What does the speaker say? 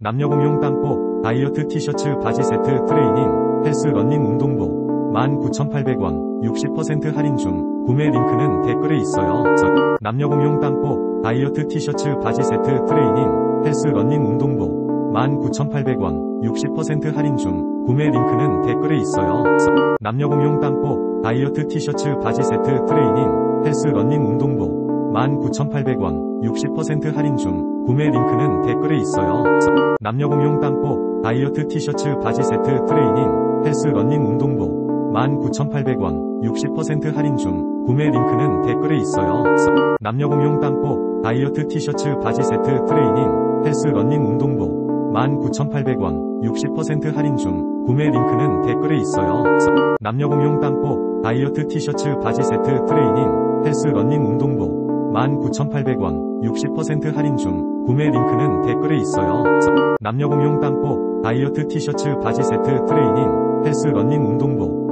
남녀 공용 땅보 다이어트 티셔츠 바지 세트 트레이닝 헬스 러닝 운동복 19,800원 60% 할인 중 구매 링크는 댓글에 있어요. 저- 남녀 공용 땅보 다이어트 티셔츠 바지 세트 트레이닝 헬스 러닝 운동복 19,800원 60% 할인 중 구매 링크는 댓글에 있어요. 저- 남녀 공용 땅보 다이어트 티셔츠 바지 세트 트레이닝 헬스 러닝 운동복 19,800원 60% 할인 중 구매 링크는 댓글에 있어요. 저- 남녀 공용 땅보 다이어트 티셔츠 바지 세트 트레이닝 헬스 러닝 운동복 19,800원 60% 할인 중 구매 링크는 댓글에 있어요. 저- 남녀 공용 땅보 다이어트 티셔츠 바지 세트 트레이닝 헬스 러닝 운동복 19,800원 60% 할인 중 구매 링크는 댓글에 있어요. 저- 남녀 공용 땅보 다이어트 티셔츠 바지 세트 트레이닝 헬스 러닝 운동복 19,800원 60% 할인 중 구매 링크는 댓글에 있어요. 저- 남녀 공용 땅보 다이어트 티셔츠 바지 세트 트레이닝 헬스 러닝 운동복